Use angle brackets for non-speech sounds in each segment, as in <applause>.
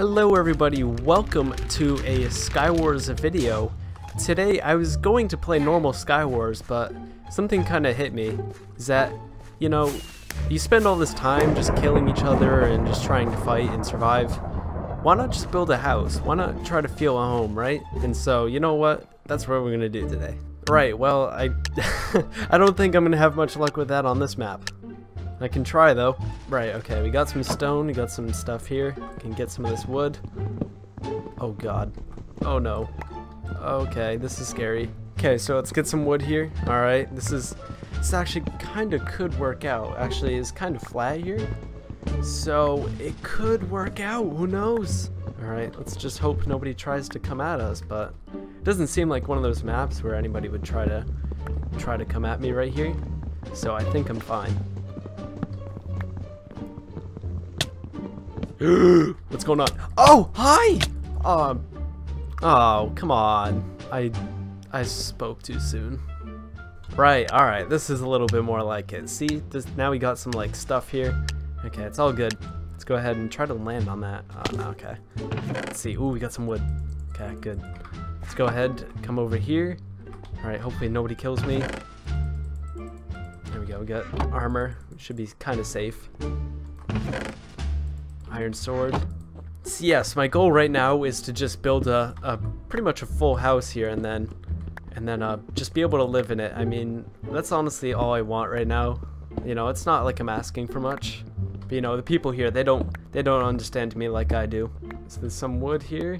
Hello everybody, welcome to a Skywars video. Today I was going to play normal Skywars, but something kind of hit me. Is that, you know, you spend all this time just killing each other and just trying to fight and survive. Why not just build a house? Why not try to feel a home, right? And so, you know what? That's what we're gonna do today. Right, well, I, <laughs> I don't think I'm gonna have much luck with that on this map. I can try though. Right, okay, we got some stone, we got some stuff here. Can get some of this wood. Oh god. Oh no. Okay, this is scary. Okay, so let's get some wood here. Alright, this is this actually kinda could work out. Actually it's kinda flat here. So it could work out, who knows? Alright, let's just hope nobody tries to come at us, but it doesn't seem like one of those maps where anybody would try to try to come at me right here. So I think I'm fine. <gasps> What's going on? Oh, hi! Um, oh, come on. I, I spoke too soon. Right, alright, this is a little bit more like it. See, this, now we got some, like, stuff here. Okay, it's all good. Let's go ahead and try to land on that. Oh, no, okay. Let's see. Ooh, we got some wood. Okay, good. Let's go ahead, come over here. Alright, hopefully nobody kills me. There we go, we got armor. Should be kind of safe. Iron sword. So yes, my goal right now is to just build a, a pretty much a full house here and then and then uh, just be able to live in it. I mean, that's honestly all I want right now. You know, it's not like I'm asking for much. But you know, the people here, they don't they don't understand me like I do. So there's some wood here.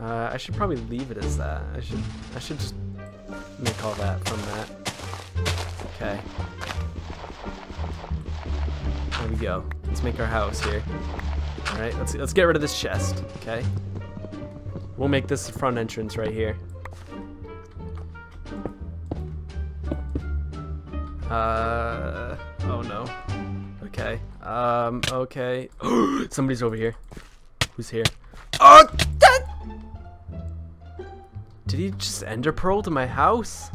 Uh, I should probably leave it as that. I should I should just make all that from that. Okay. There we go. Let's make our house here. All right, let's let's get rid of this chest. Okay. We'll make this the front entrance right here. Uh oh no. Okay. Um. Okay. <gasps> Somebody's over here. Who's here? Oh! That! Did he just ender pearl to my house?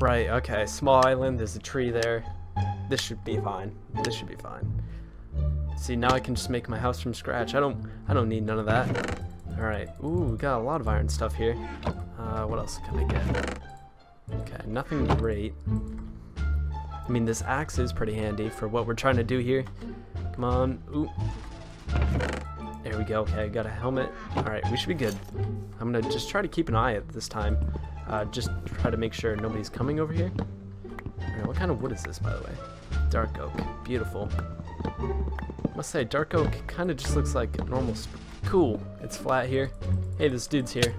Right. Okay. Small island. There's a tree there. This should be fine. This should be fine. See, now I can just make my house from scratch. I don't I don't need none of that. Alright. Ooh, we got a lot of iron stuff here. Uh, what else can I get? Okay, nothing great. I mean, this axe is pretty handy for what we're trying to do here. Come on. Ooh. There we go. Okay, got a helmet. Alright, we should be good. I'm gonna just try to keep an eye at this time. Uh, just try to make sure nobody's coming over here. Alright, what kind of wood is this, by the way? Dark oak. Beautiful. Must say, dark oak kind of just looks like normal. Cool. It's flat here. Hey, this dude's here.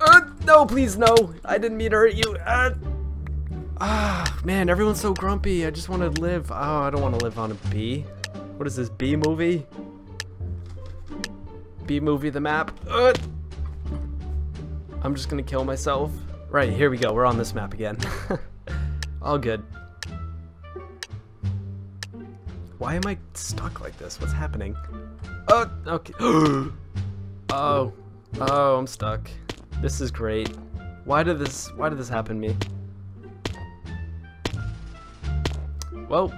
Uh, no, please, no. I didn't mean to hurt you. Uh, ah, man, everyone's so grumpy. I just want to live. Oh, I don't want to live on a bee. What is this, Bee Movie? Bee Movie, the map. Uh, I'm just gonna kill myself. Right, here we go. We're on this map again. <laughs> All good. Why am I stuck like this? What's happening? Oh, okay. <gasps> oh, oh, I'm stuck. This is great. Why did this? Why did this happen to me? Well,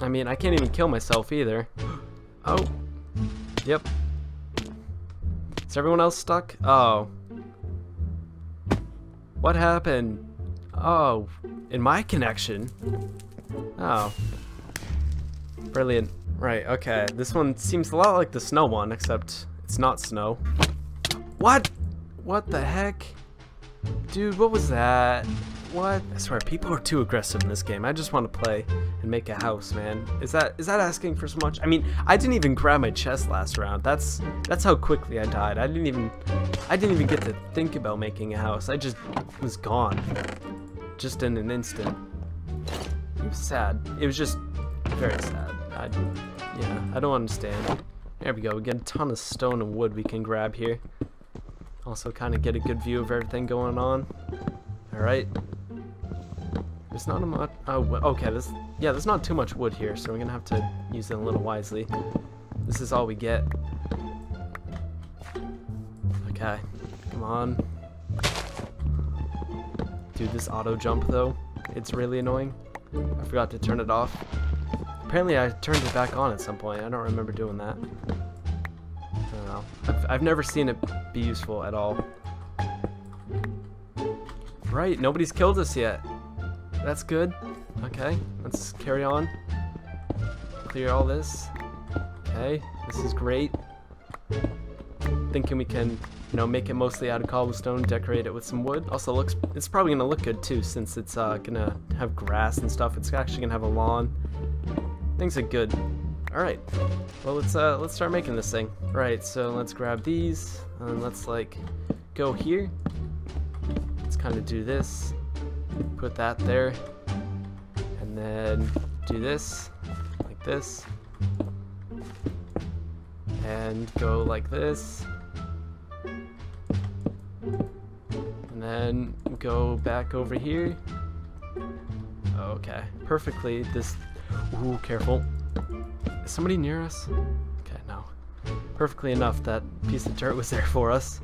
I mean, I can't even kill myself either. <gasps> Oh, yep. Is everyone else stuck? Oh. What happened? Oh, in my connection. Oh. Brilliant. Right, okay. This one seems a lot like the snow one, except it's not snow. What? What the heck? Dude, what was that? What? I swear, people are too aggressive in this game. I just want to play and make a house, man. Is that is that asking for so much? I mean, I didn't even grab my chest last round. That's that's how quickly I died. I didn't even I didn't even get to think about making a house. I just was gone. Just in an instant. It was sad. It was just very sad. I, yeah, I don't understand. There we go. We get a ton of stone and wood we can grab here. Also kind of get a good view of everything going on. Alright. There's not a much... Oh, okay. This, yeah, there's not too much wood here, so we're going to have to use it a little wisely. This is all we get. Okay. Come on. Dude, this auto jump, though, it's really annoying. I forgot to turn it off. Apparently I turned it back on at some point. I don't remember doing that. Uh, know. I've, I've never seen it be useful at all. Right, nobody's killed us yet. That's good. Okay, let's carry on. Clear all this. Okay, this is great. Thinking we can, you know, make it mostly out of cobblestone, decorate it with some wood. Also looks, it's probably gonna look good too, since it's uh, gonna have grass and stuff. It's actually gonna have a lawn. Things are good. All right, well let's uh, let's start making this thing. Right, so let's grab these and let's like go here. Let's kind of do this. Put that there, and then do this like this and go like this and then go back over here okay perfectly this ooh careful is somebody near us okay no perfectly enough that piece of dirt was there for us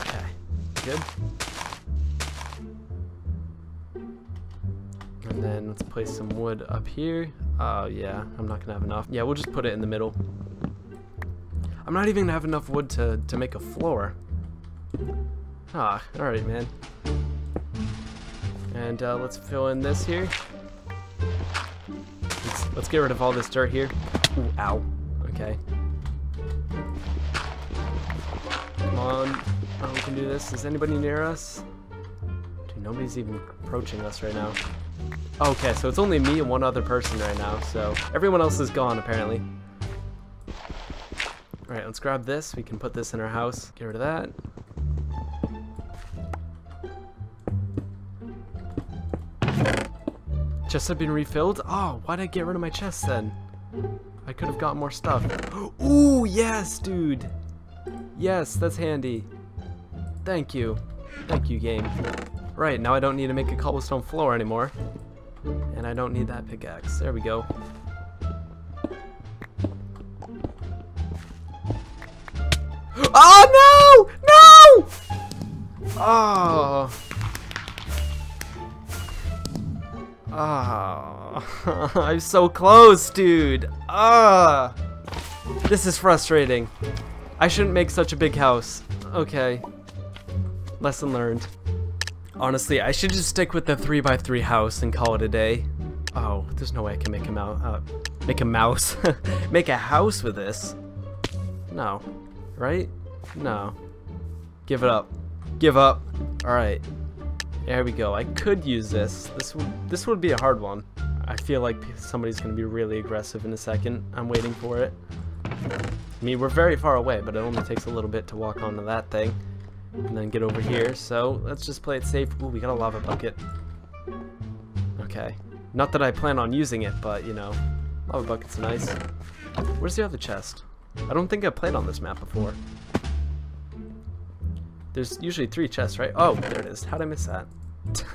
okay good And then let's place some wood up here. Oh yeah, I'm not gonna have enough. Yeah, we'll just put it in the middle. I'm not even gonna have enough wood to, to make a floor. Ah, alright man. And uh, let's fill in this here. Let's, let's get rid of all this dirt here. Ooh, ow. Okay. Come on. Oh, we can do this. Is anybody near us? Dude, nobody's even approaching us right now. Okay, so it's only me and one other person right now, so everyone else is gone apparently. Alright, let's grab this. We can put this in our house. Get rid of that. Chests have been refilled? Ah, oh, why did I get rid of my chests then? I could have got more stuff. <gasps> Ooh, yes, dude! Yes, that's handy. Thank you. Thank you, game. Right, now I don't need to make a cobblestone floor anymore. And I don't need that pickaxe. There we go. Oh <gasps> no! No! Oh. Oh. <laughs> I'm so close, dude. Ah. This is frustrating. I shouldn't make such a big house. Okay. Lesson learned. Honestly, I should just stick with the 3x3 house and call it a day. Oh, there's no way I can make a mouse. Uh, make a mouse. <laughs> make a house with this. No. Right? No. Give it up. Give up. Alright. There we go. I could use this. This would, this would be a hard one. I feel like somebody's going to be really aggressive in a second. I'm waiting for it. I mean, we're very far away, but it only takes a little bit to walk onto that thing and then get over here. So let's just play it safe. Ooh, we got a lava bucket. Okay. Not that I plan on using it, but you know, lava bucket's nice. Where's the other chest? I don't think I've played on this map before. There's usually three chests, right? Oh, there it is. How'd I miss that? <laughs>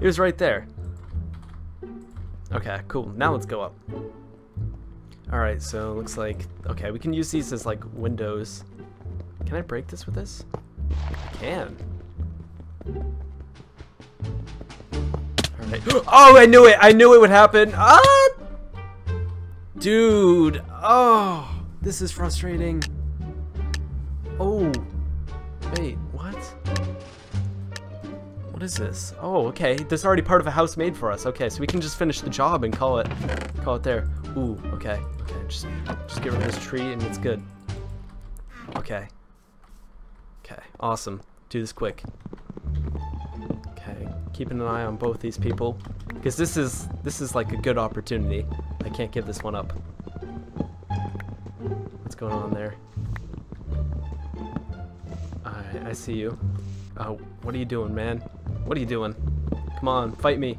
it was right there. Okay, cool. Now let's go up. Alright, so it looks like... Okay, we can use these as, like, windows. Can I break this with this? I can. Alright. <gasps> Oh, I knew it! I knew it would happen! Ah! Dude! Oh! This is frustrating. Oh. Wait, what? What is this? Oh, okay. This is already part of a house made for us. Okay, so we can just finish the job and call it call it there. Ooh, okay. Okay, just just get rid of this tree and it's good. Okay. Okay, awesome. Do this quick. Okay, keeping an eye on both these people. Because this is this is like a good opportunity. I can't give this one up. What's going on there? I, see you. Oh, what are you doing, man? What are you doing? Come on, fight me.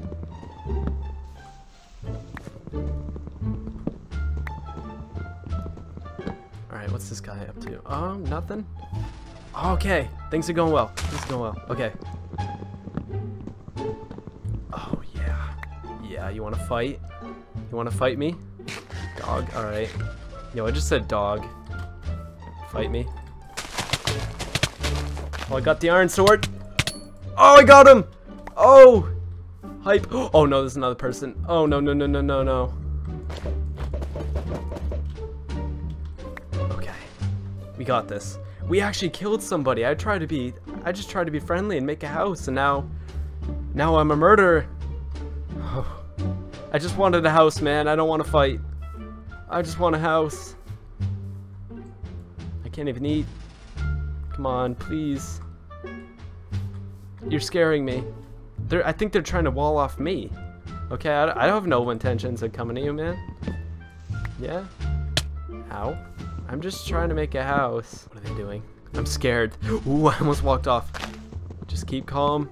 Alright, what's this guy up to? Um, nothing? Okay, things are going well. Things are going well. Okay. Oh, yeah. Yeah, you want to fight? You want to fight me? Dog? Alright. Yo, I just said dog. Fight me. Oh, I got the iron sword. Oh, I got him! Oh! Hype. <gasps> Oh, no, there's another person. Oh, no, no, no, no, no, no. Okay. We got this. We actually killed somebody. I tried to be, I just tried to be friendly and make a house, and now, now I'm a murderer. Oh. <sighs> I just wanted a house, man. I don't want to fight. I just want a house. I can't even eat. Come on, please. You're scaring me. They're, I think they're trying to wall off me. Okay, I, don't I have no intentions of coming to you, man. Yeah? How? I'm just trying to make a house. What are they doing? I'm scared. Ooh, <laughs> I almost walked off. Just keep calm.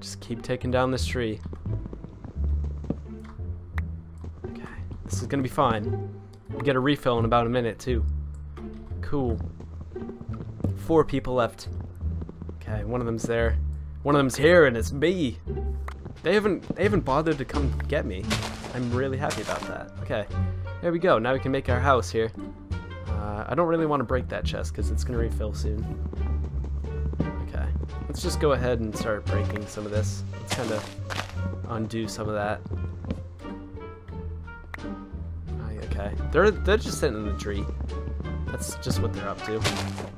Just keep taking down this tree. Okay, this is gonna be fine. We get a refill in about a minute, too. Cool. Four people left. Okay, one of them's there. One of them's here, and it's me. They haven't they haven't bothered to come get me. I'm really happy about that. Okay, there we go. Now we can make our house here. Uh, I don't really want to break that chest because it's going to refill soon. Okay, let's just go ahead and start breaking some of this. Let's kind of undo some of that. Okay, they're they're just sitting in the tree. That's just what they're up to.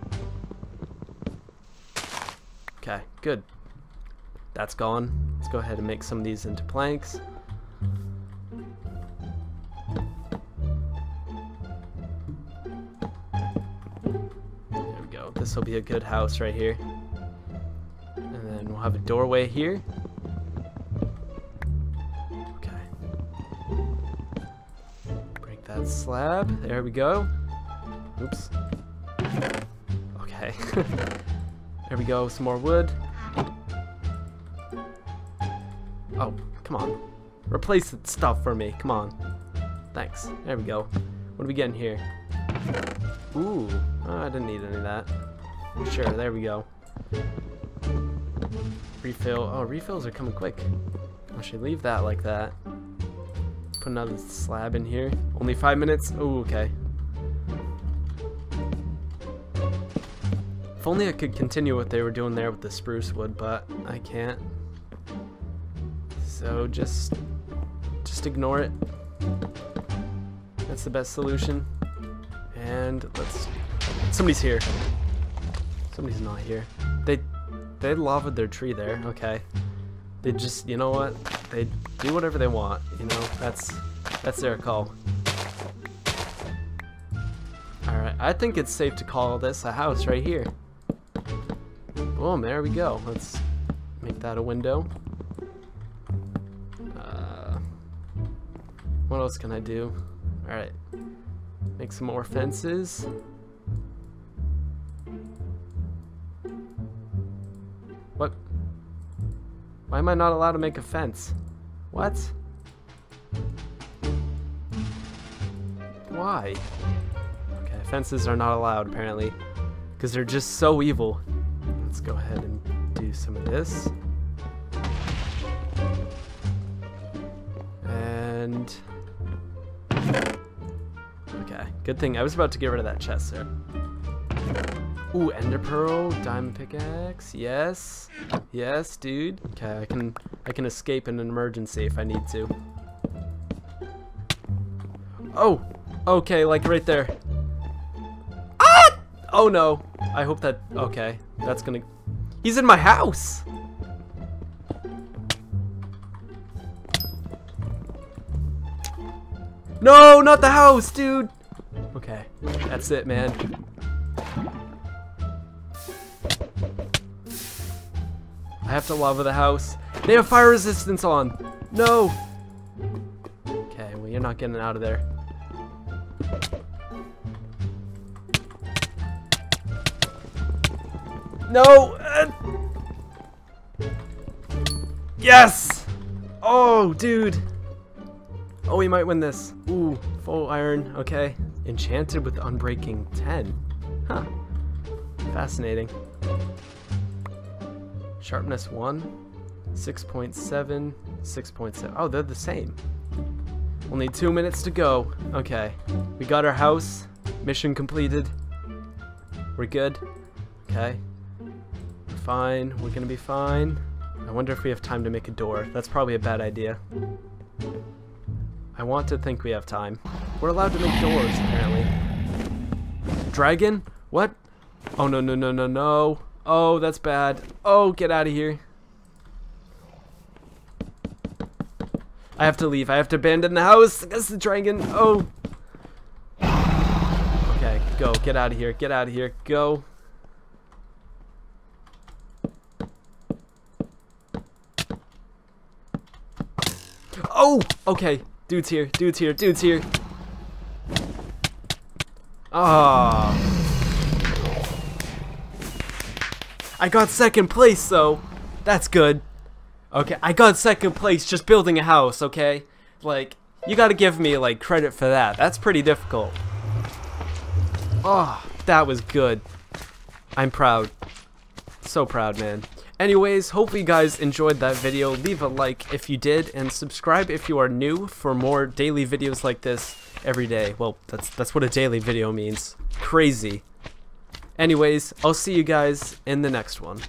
Okay, good. That's gone. Let's go ahead and make some of these into planks. There we go. This will be a good house right here. And then we'll have a doorway here. Okay. Break that slab. There we go. Oops. Okay. <laughs> there we go. Some more wood. Oh, come on. Replace the stuff for me. Come on. Thanks. There we go. What are we getting here? Ooh. Oh, I didn't need any of that. Sure, there we go. Refill. Oh, refills are coming quick. I should leave that like that. Put another slab in here. Only five minutes? Oh, okay. If only I could continue what they were doing there with the spruce wood, but I can't. So just, just ignore it. That's the best solution. And let's, somebody's here. Somebody's not here. They, they lavaed their tree there. Okay. They just, you know what? They do whatever they want. You know, that's, that's their call. Alright, I think it's safe to call this a house right here. Boom, there we go. Let's make that a window. Uh, what else can I do? Alright. Make some more fences. What? Why am I not allowed to make a fence? What? Why? Okay, fences are not allowed apparently. Because they're just so evil. Let's go ahead and do some of this. And Okay, Good thing. I was about to get rid of that chest there. Ooh, ender pearl, diamond pickaxe. Yes. Yes, dude. Okay, I can I can escape in an emergency if I need to. Oh. Okay, like right there. Ah! Oh no. I hope that okay. That's to He's in my house. No, not the house, dude. Okay, that's it, man. I have to lava the house. They have fire resistance on. No. Okay, well, you're not getting out of there. No! Uh, yes! Oh, dude. Oh, we might win this. Ooh, full iron. Okay. Enchanted with Unbreaking 10. Huh. Fascinating. Sharpness 1, 6.7, 6.7. Oh, they're the same. Only two minutes to go. Okay. We got our house. Mission completed. We're good. Okay. Fine. We're gonna be fine. I wonder if we have time to make a door. That's probably a bad idea. I want to think we have time. We're allowed to make doors, apparently. Dragon? What? Oh, no, no, no, no, no. Oh, that's bad. Oh, get out of here. I have to leave. I have to abandon the house. That's the dragon. Oh. Okay, go. Get out of here. Get out of here. Go. Oh! Okay. Dude's here. Dude's here. Dude's here. Ah. I got second place though. That's good. Okay, I got second place just building a house, okay? Like, you gotta give me, like, credit for that. That's pretty difficult. Oh, that was good. I'm proud. So proud, man. Anyways, hopefully you guys enjoyed that video. Leave a like if you did, and subscribe if you are new for more daily videos like this every day. Well, that's, that's what a daily video means. Crazy. Anyways, I'll see you guys in the next one.